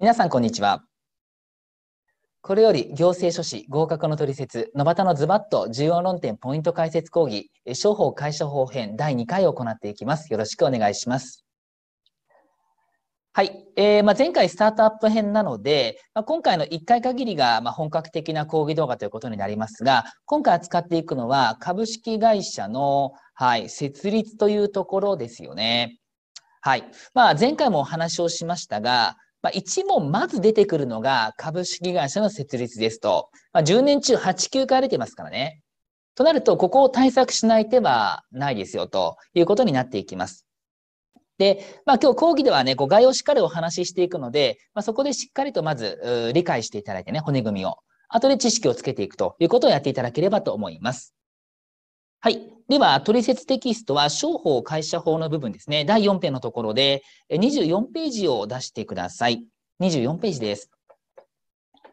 皆さん、こんにちは。これより行政書士合格の取説、野端のズバッと重要論点ポイント解説講義、商法会社法編第2回を行っていきます。よろしくお願いします。はい。えー、まあ、前回スタートアップ編なので、まあ、今回の1回限りがま本格的な講義動画ということになりますが、今回扱っていくのは株式会社の、はい、設立というところですよね。はい。まあ、前回もお話をしましたが、まあ、一問まず出てくるのが株式会社の設立ですと、まあ、10年中8、9回出てますからね。となると、ここを対策しない手はないですよということになっていきます。で、まあ今日講義ではね、こう概要をしっかりお話ししていくので、まあ、そこでしっかりとまず理解していただいてね、骨組みを。後で知識をつけていくということをやっていただければと思います。はい。では、取説テキストは、商法会社法の部分ですね。第4編のところで、24ページを出してください。24ページです。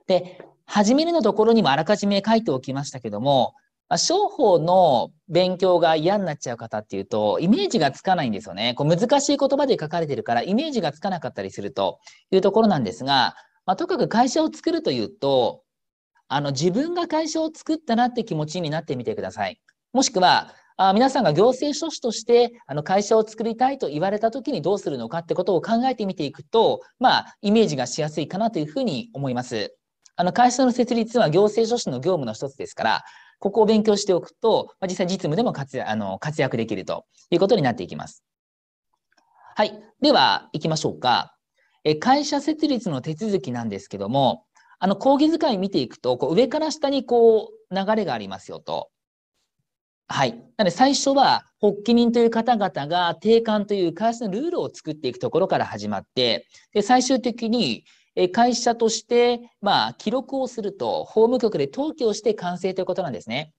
で、初めのところにもあらかじめ書いておきましたけども、商法の勉強が嫌になっちゃう方っていうと、イメージがつかないんですよね。こう難しい言葉で書かれてるから、イメージがつかなかったりするというところなんですが、まあ、とかく会社を作るというと、あの、自分が会社を作ったなって気持ちになってみてください。もしくは、あ皆さんが行政書士としてあの会社を作りたいと言われたときにどうするのかってことを考えてみていくと、まあ、イメージがしやすいかなというふうに思います。あの会社の設立は行政書士の業務の一つですから、ここを勉強しておくと、まあ、実際実務でも活躍あの活躍できるということになっていきます。はい。では、行きましょうか。え会社設立の手続きなんですけども、あの講義使い見ていくと、こう上から下にこう流れがありますよと。はい。なので最初は発起人という方々が定款という会社のルールを作っていくところから始まって、で最終的に会社として、まあ、記録をすると、法務局で登記をして完成ということなんですね。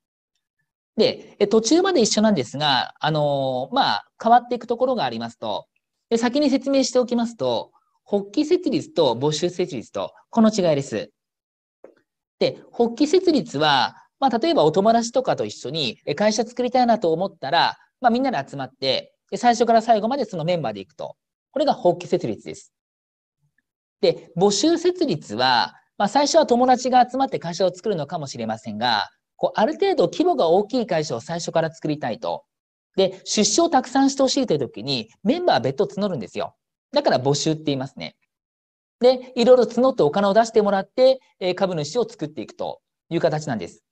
で、途中まで一緒なんですが、あのまあ、変わっていくところがありますと、で先に説明しておきますと、発起設立と募集設立と、この違いです。で、発起設立は、まあ、例えばお友達とかと一緒に会社作りたいなと思ったら、まあ、みんなで集まって、最初から最後までそのメンバーで行くと。これが発起設立です。で、募集設立は、まあ、最初は友達が集まって会社を作るのかもしれませんが、こうある程度規模が大きい会社を最初から作りたいと。で、出資をたくさんしてほしいという時に、メンバーは別途募るんですよ。だから募集って言いますね。で、いろいろ募ってお金を出してもらって、株主を作っていくという形なんです。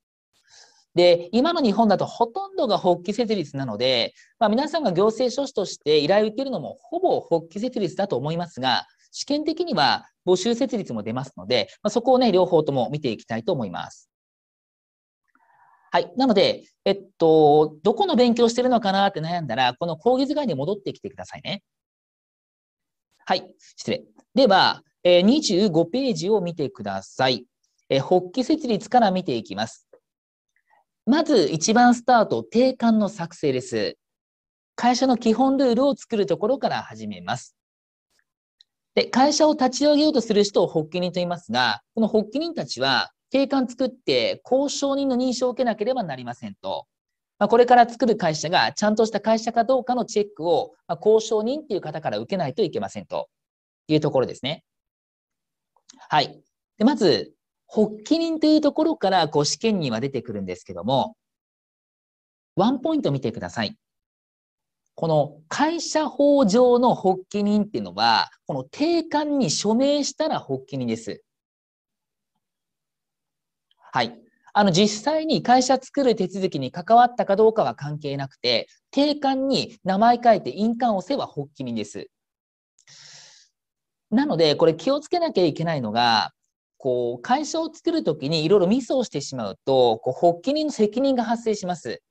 で、今の日本だとほとんどが発起設立なので、まあ、皆さんが行政書士として依頼を受けるのもほぼ発起設立だと思いますが、試験的には募集設立も出ますので、まあ、そこをね、両方とも見ていきたいと思います。はい。なので、えっと、どこの勉強してるのかなって悩んだら、この講義図鑑に戻ってきてくださいね。はい。失礼。では、え25ページを見てください。え発起設立から見ていきます。まず一番スタート、定款の作成です。会社の基本ルールを作るところから始めます。で、会社を立ち上げようとする人を発起人と言いますが、この発起人たちは、定款作って交渉人の認証を受けなければなりませんと。まあ、これから作る会社がちゃんとした会社かどうかのチェックを、まあ、交渉人っていう方から受けないといけませんというところですね。はい。でまず、発起人というところからこう試験には出てくるんですけども、ワンポイント見てください。この会社法上の発起人っていうのは、この定款に署名したら発起人です。はい。あの、実際に会社作る手続きに関わったかどうかは関係なくて、定款に名前書いて印鑑を押せば発起人です。なので、これ気をつけなきゃいけないのが、こう、会社を作るときにいろいろミスをしてしまうと、こう、発起人の責任が発生します。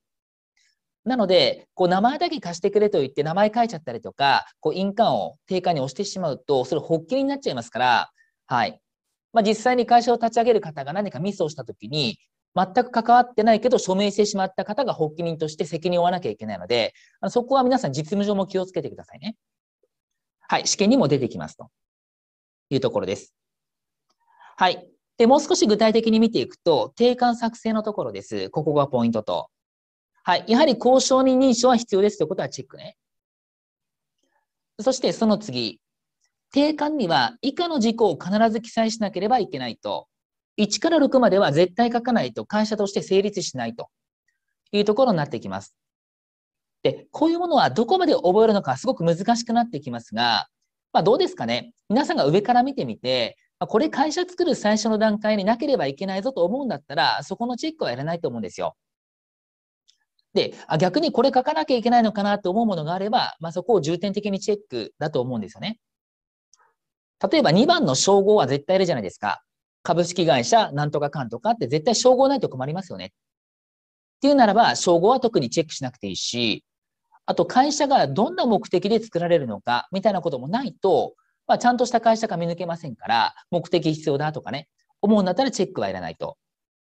なので、こう、名前だけ貸してくれと言って名前書いちゃったりとか、こう、印鑑を定価に押してしまうと、それ発起人になっちゃいますから、はい。まあ、実際に会社を立ち上げる方が何かミスをしたときに、全く関わってないけど署名してしまった方が発起人として責任を負わなきゃいけないので、あのそこは皆さん実務上も気をつけてくださいね。はい。試験にも出てきますというところです。はい。で、もう少し具体的に見ていくと、定款作成のところです。ここがポイントと。はい。やはり交渉人認証は必要ですということはチェックね。そしてその次。定款には以下の事項を必ず記載しなければいけないと、1から6までは絶対書かないと会社として成立しないというところになってきます。で、こういうものはどこまで覚えるのかすごく難しくなってきますが、まあ、どうですかね皆さんが上から見てみて、これ会社作る最初の段階になければいけないぞと思うんだったら、そこのチェックはやらないと思うんですよ。で、あ逆にこれ書かなきゃいけないのかなと思うものがあれば、まあ、そこを重点的にチェックだと思うんですよね。例えば2番の称号は絶対いるじゃないですか。株式会社なんとかかんとかって絶対称号ないと困りますよね。っていうならば、称号は特にチェックしなくていいし、あと会社がどんな目的で作られるのかみたいなこともないと、まあ、ちゃんとした会社が見抜けませんから、目的必要だとかね、思うんだったらチェックはいらないと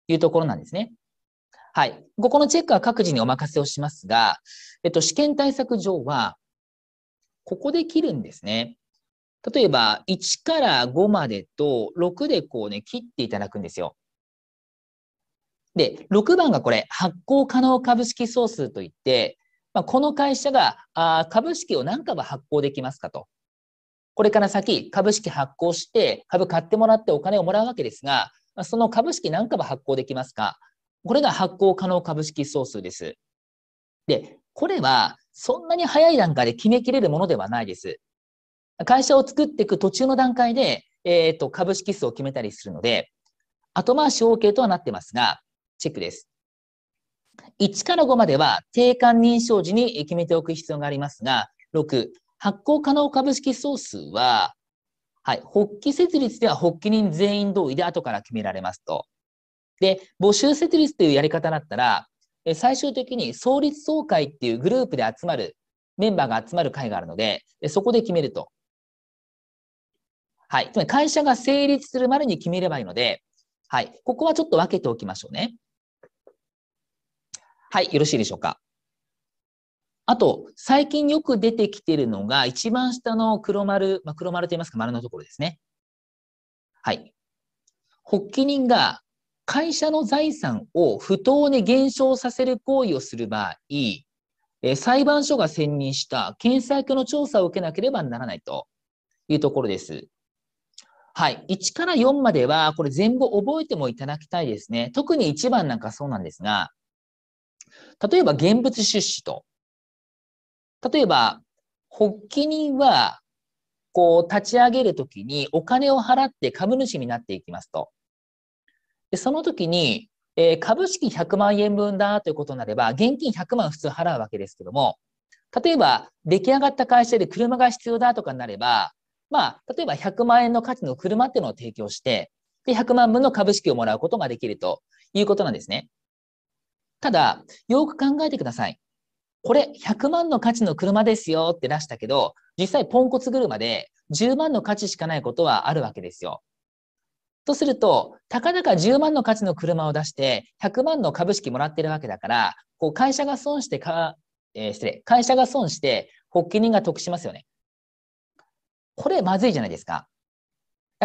いうところなんですね。はい。ここのチェックは各自にお任せをしますが、えっと、試験対策上は、ここで切るんですね。例えば、1から5までと6でこうね、切っていただくんですよ。で、6番がこれ、発行可能株式総数といって、まあ、この会社があ株式を何株発行できますかと。これから先、株式発行して、株買ってもらってお金をもらうわけですが、その株式何株発行できますか？これが発行可能株式総数です。で、これはそんなに早い段階で決めきれるものではないです。会社を作っていく途中の段階で、えっ、ー、と、株式数を決めたりするので、後回し OK とはなってますが、チェックです。1から5までは定款認証時に決めておく必要がありますが、6、発行可能株式総数は、はい、発起設立では発起人全員同意で後から決められますと。で、募集設立というやり方だったら、最終的に創立総会っていうグループで集まる、メンバーが集まる会があるので、そこで決めると。はい。つまり会社が成立するまでに決めればいいので、はい。ここはちょっと分けておきましょうね。はい。よろしいでしょうか。あと、最近よく出てきているのが、一番下の黒丸、まあ、黒丸と言いますか、丸のところですね。はい。発起人が会社の財産を不当に減少させる行為をする場合、え裁判所が選任した検査役の調査を受けなければならないというところです。はい。1から4までは、これ全部覚えてもいただきたいですね。特に1番なんかそうなんですが、例えば現物出資と。例えば、発起人は、こう、立ち上げるときにお金を払って株主になっていきますと。で、その時に、えー、株式100万円分だということになれば、現金100万普通払うわけですけども、例えば出来上がった会社で車が必要だとかになれば、まあ、例えば100万円の価値の車っていうのを提供して、で、100万分の株式をもらうことができるということなんですね。ただ、よく考えてください。これ100万の価値の車ですよって出したけど、実際ポンコツ車で10万の価値しかないことはあるわけですよ。とすると、たかだか10万の価値の車を出して、100万の株式もらってるわけだから、こう会社が損してか、えー、失礼、会社が損して、発起人が得しますよね。これまずいじゃないですか。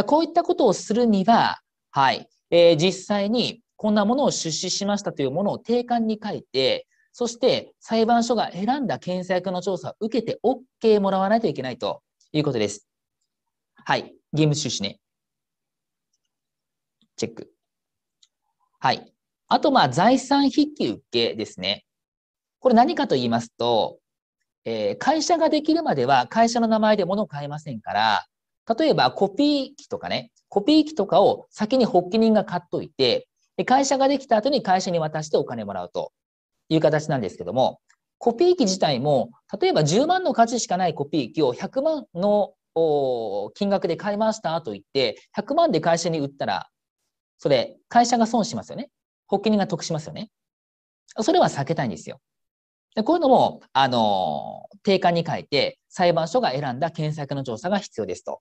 こういったことをするには、はい、えー、実際にこんなものを出資しましたというものを定款に書いて、そして裁判所が選んだ検査役の調査を受けて OK もらわないといけないということです。はい。義務出資ね。チェック。はい。あと、まあ、財産筆記受けですね。これ何かと言いますと、えー、会社ができるまでは会社の名前で物を買えませんから、例えばコピー機とかね、コピー機とかを先に発起人が買っといて、会社ができた後に会社に渡してお金もらうという形なんですけども、コピー機自体も、例えば10万の価値しかないコピー機を100万の金額で買いましたと言って、100万で会社に売ったら、それ、会社が損しますよね。発起人が得しますよね。それは避けたいんですよ。でこういうのも、あの、定款に書いて、裁判所が選んだ検索の調査が必要ですと。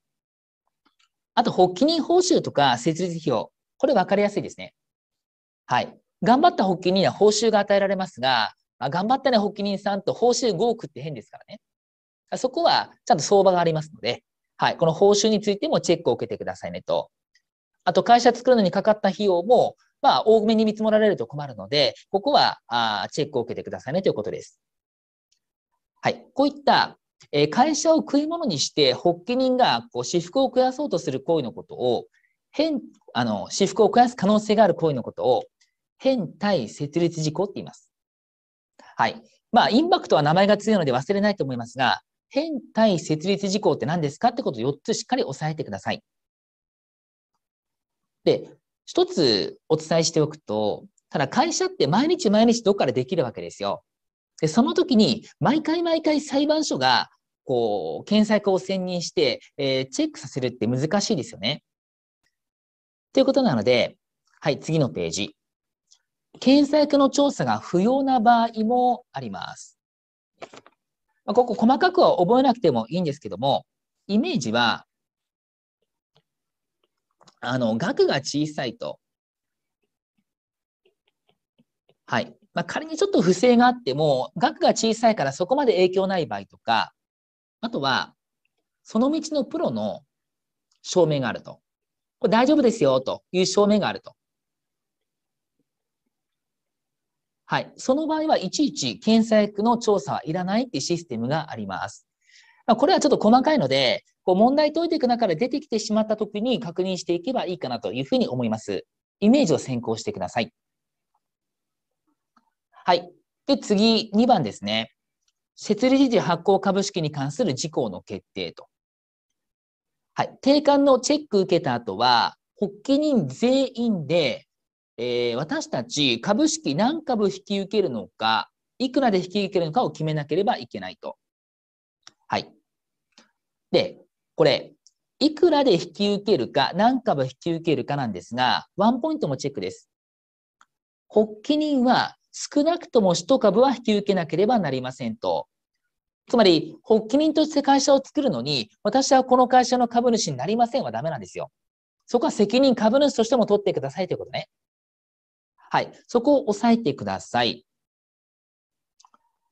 あと、発起人報酬とか設立費用。これ分かりやすいですね。はい。頑張った発起人には報酬が与えられますが、まあ、頑張ったね、発起人さんと報酬5億って変ですからね。そこはちゃんと相場がありますので、はい。この報酬についてもチェックを受けてくださいねと。あと会社作るのにかかった費用も、まあ、多めに見積もられると困るので、ここはあチェックを受けてくださいねということです。はい。こういったえー、会社を食い物にして発起人がこう私服を肥やそうとする行為のことを、変、あの、私服を肥やす可能性がある行為のことを、変態設立事項って言います。はい。まあ、インパクトは名前が強いので忘れないと思いますが、変態設立事項って何ですかってことを4つしっかり押さえてください。で、一つお伝えしておくと、ただ会社って毎日毎日どっかでできるわけですよ。で、その時に毎回毎回裁判所がこう、検索を専任して、えー、チェックさせるって難しいですよね。ということなので、はい、次のページ。検索の調査が不要な場合もあります。ここ細かくは覚えなくてもいいんですけども、イメージは、あの、額が小さいと。はい。まあ、仮にちょっと不正があっても、額が小さいからそこまで影響ない場合とか、あとは、その道のプロの証明があると。これ大丈夫ですよという証明があると。はい。その場合はいちいち検査薬の調査はいらないっていうシステムがあります。まあ、これはちょっと細かいので、こう問題解いていく中で出てきてしまったときに確認していけばいいかなというふうに思います。イメージを先行してください。はい。で、次、2番ですね。設立時発行株式に関する事項の決定と。はい。定款のチェック受けた後は、発起人全員で、えー、私たち株式何株引き受けるのか、いくらで引き受けるのかを決めなければいけないと。はい。で、これ、いくらで引き受けるか、何株引き受けるかなんですが、ワンポイントもチェックです。発起人は少なくとも1株は引き受けなければなりませんと。つまり、発起人として会社を作るのに、私はこの会社の株主になりませんはダメなんですよ。そこは責任株主としても取ってくださいということね。はい。そこを押さえてください。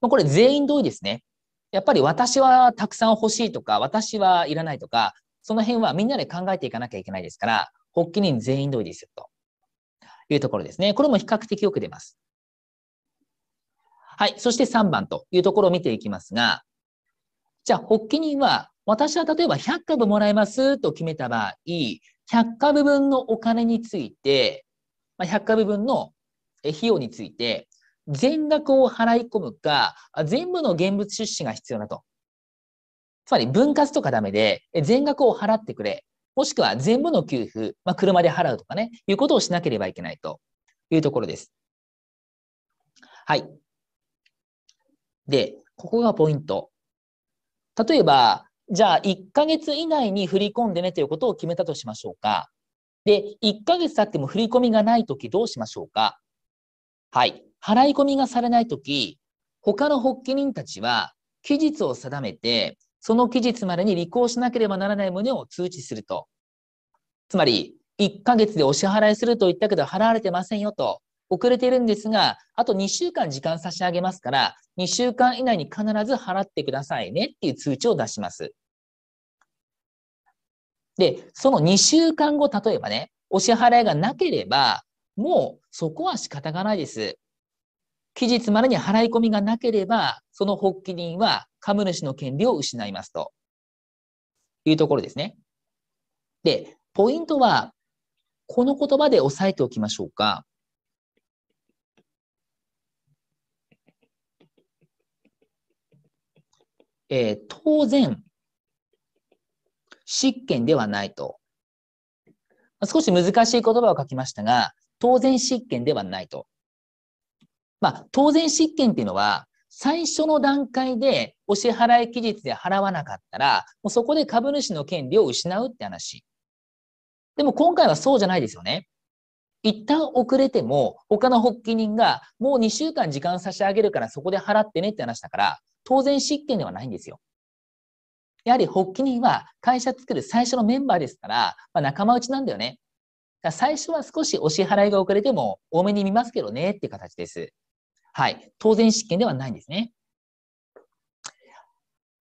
まこれ全員同意ですね。やっぱり私はたくさん欲しいとか、私はいらないとか、その辺はみんなで考えていかなきゃいけないですから、発起人全員同意ですよというところですね。これも比較的よく出ます。はい。そして3番というところを見ていきますが、じゃあ、発起人は、私は例えば100株もらえますと決めた場合、100株分のお金について、100株分の費用について、全額を払い込むか、全部の現物出資が必要だと。つまり分割とかダメで、全額を払ってくれ。もしくは全部の給付、まあ、車で払うとかね、いうことをしなければいけないというところです。はい。で、ここがポイント。例えば、じゃあ1ヶ月以内に振り込んでねということを決めたとしましょうか。で、1ヶ月経っても振り込みがないときどうしましょうか？はい。払い込みがされないとき、他の発起人たちは期日を定めて、その期日までに履行しなければならない旨を通知すると。つまり、1ヶ月でお支払いすると言ったけど払われてませんよと。遅れているんですが、あと2週間時間差し上げますから、2週間以内に必ず払ってくださいねっていう通知を出します。で、その2週間後、例えばね、お支払いがなければ、もうそこは仕方がないです。期日までに払い込みがなければ、その発起人は株主の権利を失いますというところですね。で、ポイントは、この言葉で押さえておきましょうか。えー、当然、執権ではないと。少し難しい言葉を書きましたが、当然執権ではないと。まあ、当然執権っていうのは、最初の段階でお支払い期日で払わなかったら、もうそこで株主の権利を失うって話。でも今回はそうじゃないですよね。一旦遅れても、他の発起人がもう2週間時間差し上げるからそこで払ってねって話だから、当然失権ではないんですよ。やはり発起人は会社作る最初のメンバーですから、まあ、仲間内なんだよね。最初は少しお支払いが遅れても多めに見ますけどねっていう形です。はい。当然失権ではないんですね。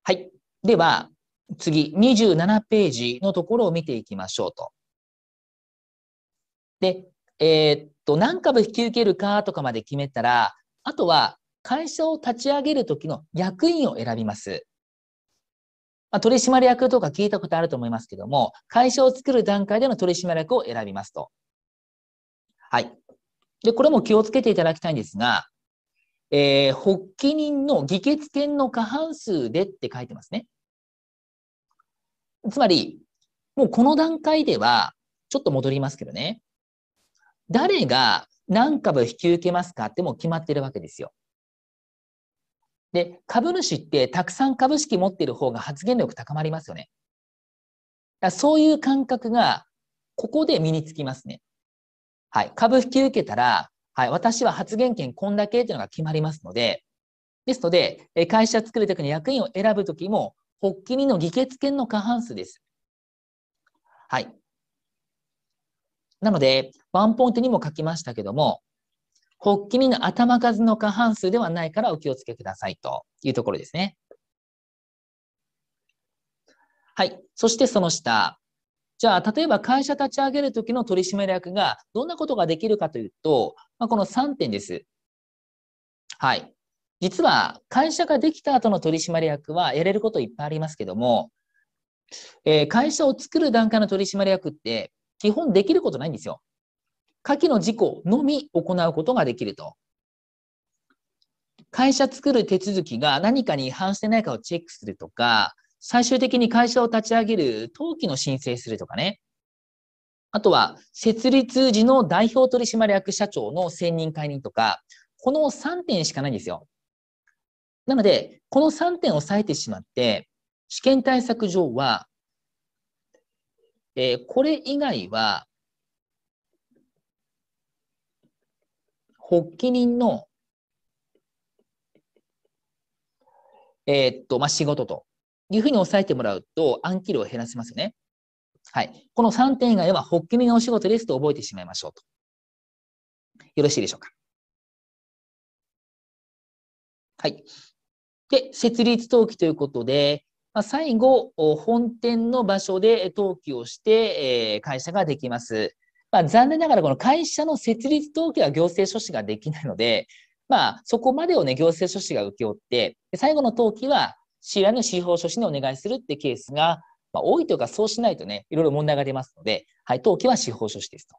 はい。では、次、27ページのところを見ていきましょうと。で、えー、っと、何株引き受けるかとかまで決めたら、あとは会社を立ち上げるときの役員を選びます。まあ、取締役とか聞いたことあると思いますけども、会社を作る段階での取締役を選びますと。はい。で、これも気をつけていただきたいんですが、えー、発起人の議決権の過半数でって書いてますね。つまり、もうこの段階では、ちょっと戻りますけどね。誰が何株引き受けますかってもう決まってるわけですよ。で、株主ってたくさん株式持っている方が発言力高まりますよね。そういう感覚が、ここで身につきますね。はい。株引き受けたら、はい。私は発言権こんだけっていうのが決まりますので、ですので、会社作るときに役員を選ぶときも、発起人の議決権の過半数です。はい。なので、ワンポイントにも書きましたけども、発起人の頭数の過半数ではないからお気をつけくださいというところですね。はい。そしてその下。じゃあ、例えば会社立ち上げるときの取締役がどんなことができるかというと、まあ、この3点です。はい。実は会社ができた後の取締役はやれることいっぱいありますけども、えー、会社を作る段階の取締役って基本できることないんですよ。下記の事項のみ行うことができると。会社作る手続きが何かに違反してないかをチェックするとか、最終的に会社を立ち上げる登記の申請するとかね。あとは、設立時の代表取締役社長の選任解任とか、この3点しかないんですよ。なので、この3点を抑えてしまって、試験対策上は、えー、これ以外は、発起人の、えー、っと、まあ、仕事というふうに抑えてもらうと暗記量を減らせますよね。はい。この3点以外は発起人のお仕事ですと覚えてしまいましょうと。よろしいでしょうか。はい。で、設立登記ということで、まあ、最後、本店の場所で登記をして、えー、会社ができます。まあ、残念ながらこの会社の設立登記は行政書士ができないので、まあ、そこまでをね、行政書士が請け負って、最後の登記は、知らぬ司法書士にお願いするってケースが、まあ、多いというか、そうしないとね、いろいろ問題が出ますので、はい、登記は司法書士ですと。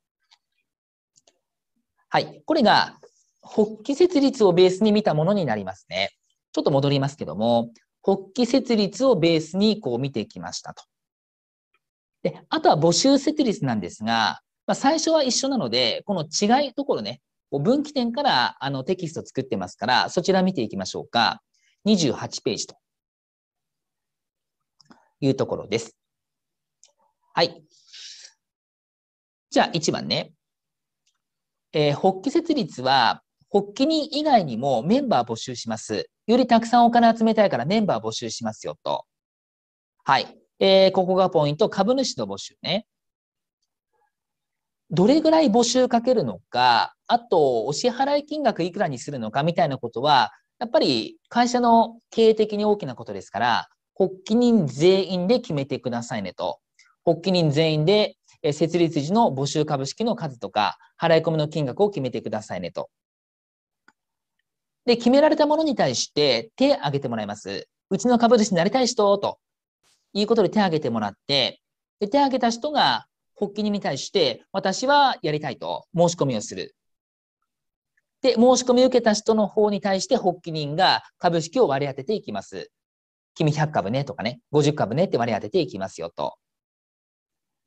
はい、これが、発起設立をベースに見たものになりますね。ちょっと戻りますけども、発起設立をベースにこう見てきましたと。で、あとは募集設立なんですが、まあ、最初は一緒なので、この違いところね、分岐点からあのテキスト作ってますから、そちら見ていきましょうか。28ページというところです。はい。じゃあ1番ね。えー、発起設立は発起人以外にもメンバー募集します。よりたくさんお金集めたいからメンバー募集しますよと。はい。えー、ここがポイント。株主の募集ね。どれぐらい募集かけるのか、あと、お支払い金額いくらにするのかみたいなことは、やっぱり会社の経営的に大きなことですから、発起人全員で決めてくださいねと。発起人全員で設立時の募集株式の数とか、払い込みの金額を決めてくださいねと。で、決められたものに対して手を挙げてもらいます。うちの株主になりたい人ということで手を挙げてもらって、で手を挙げた人が発起人に対して私はやりたいと申し込みをする。で、申し込みを受けた人の方に対して発起人が株式を割り当てていきます。君100株ねとかね、50株ねって割り当てていきますよと。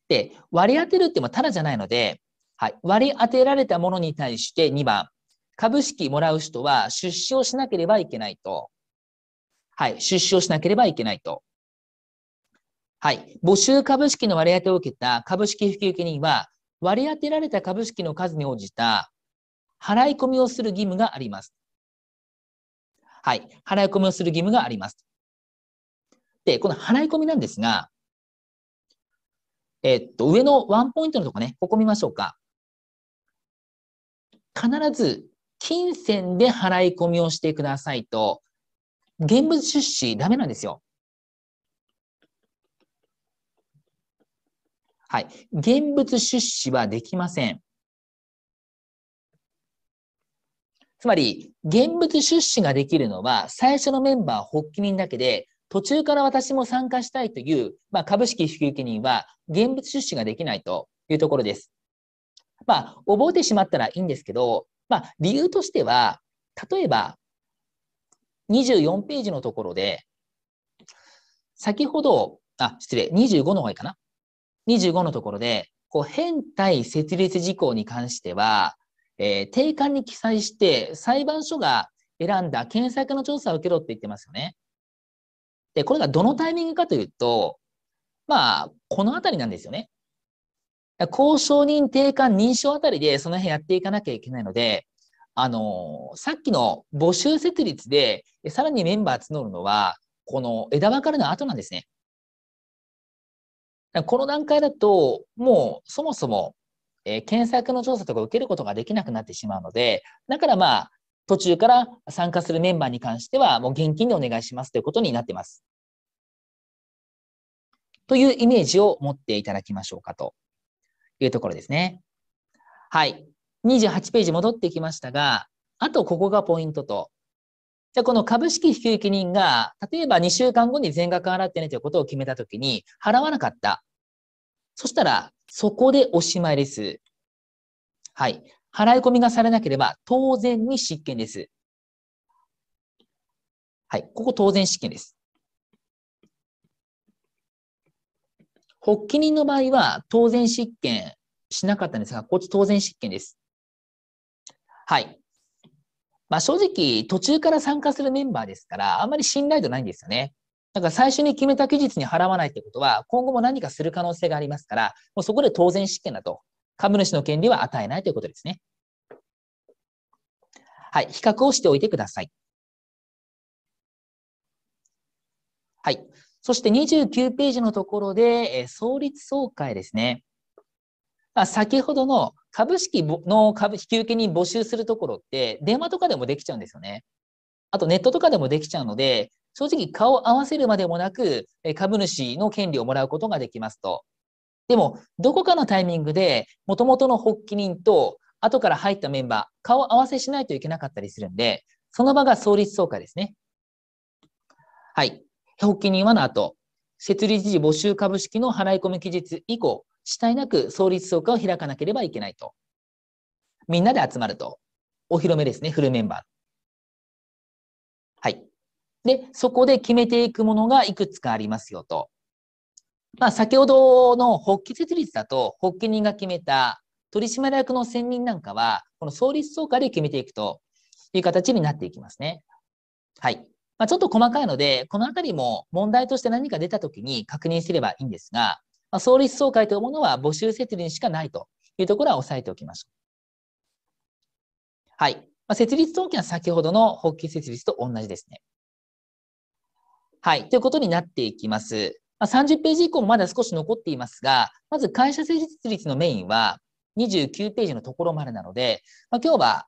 で、割り当てるってもただじゃないので、はい、割り当てられたものに対して2番、株式もらう人は出資をしなければいけないと。はい。出資をしなければいけないと。はい。募集株式の割り当てを受けた株式引受人は、割り当てられた株式の数に応じた払い込みをする義務があります。はい。払い込みをする義務があります。で、この払い込みなんですが、えっと、上のワンポイントのとこね、ここ見ましょうか。必ず金銭で払い込みをしてくださいと、現物出資ダメなんですよ。はい。現物出資はできません。つまり、現物出資ができるのは、最初のメンバー発起人だけで、途中から私も参加したいという、まあ、株式引受人は現物出資ができないというところです。まあ、覚えてしまったらいいんですけど、まあ、理由としては、例えば、24ページのところで、先ほど、あ、失礼、25の方がいいかな。25のところで、こう、変態設立事項に関しては、えー、定款に記載して、裁判所が選んだ検索の調査を受けろって言ってますよね。で、これがどのタイミングかというと、まあ、このあたりなんですよね。交渉人定款認証あたりでその辺やっていかなきゃいけないので、あのさっきの募集設立で、さらにメンバー募るのは、この枝分かれの後なんですね。この段階だと、もうそもそも、えー、検索の調査とか受けることができなくなってしまうので、だからまあ、途中から参加するメンバーに関しては、もう現金でお願いしますということになっています。というイメージを持っていただきましょうかというところですね。はい。28ページ戻ってきましたが、あとここがポイントと。じゃこの株式引受人が、例えば2週間後に全額払ってねということを決めたときに、払わなかった。そしたら、そこでおしまいです。はい。払い込みがされなければ、当然に失権です。はい。ここ当然失権です。発起人の場合は、当然失権しなかったんですが、こっち当然失権です。はい。まあ正直、途中から参加するメンバーですから、あんまり信頼度ないんですよね。だから最初に決めた期日に払わないってことは、今後も何かする可能性がありますから、もうそこで当然失権だと。株主の権利は与えないということですね。はい。比較をしておいてください。はい。そして29ページのところで、え創立総会ですね。まあ、先ほどの株式の株引き受けに募集するところって、電話とかでもできちゃうんですよね。あとネットとかでもできちゃうので、正直顔を合わせるまでもなく、株主の権利をもらうことができますと。でも、どこかのタイミングで、元々の発起人と、後から入ったメンバー、顔を合わせしないといけなかったりするんで、その場が創立総会ですね。はい。発起人はの後、設立時募集株式の払い込み期日以降、主体なく創立総会を開かなければいけないと。みんなで集まると。お披露目ですね、フルメンバー。で、そこで決めていくものがいくつかありますよと。まあ、先ほどの発起設立だと、発起人が決めた取締役の選任なんかは、この創立総会で決めていくという形になっていきますね。はい。まあ、ちょっと細かいので、このあたりも問題として何か出たときに確認すればいいんですが、まあ、創立総会というものは募集設立しかないというところは押さえておきましょう。はい。まあ、設立登記は先ほどの発起設立と同じですね。はい。ということになっていきます。まあ、30ページ以降もまだ少し残っていますが、まず会社設立率のメインは29ページのところまでなので、まあ、今日は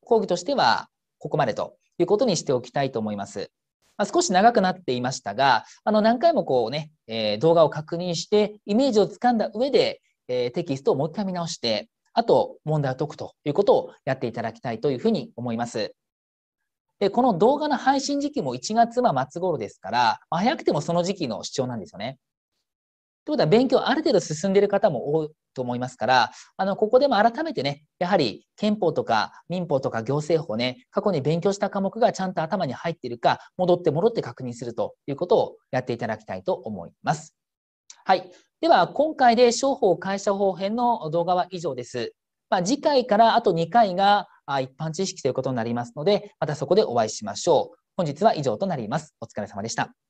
講義としてはここまでということにしておきたいと思います。まあ、少し長くなっていましたが、あの何回もこうね、えー、動画を確認して、イメージをつかんだ上で、えー、テキストをもう一回見直して、あと問題を解くということをやっていただきたいというふうに思います。で、この動画の配信時期も1月は末頃ですから、まあ、早くてもその時期の主張なんですよね。ということは勉強ある程度進んでいる方も多いと思いますから、あの、ここでも改めてね、やはり憲法とか民法とか行政法ね、過去に勉強した科目がちゃんと頭に入っているか、戻って戻って確認するということをやっていただきたいと思います。はい。では、今回で商法会社法編の動画は以上です。まあ、次回からあと2回が一般知識ということになりますので、またそこでお会いしましょう。本日は以上となります。お疲れ様でした。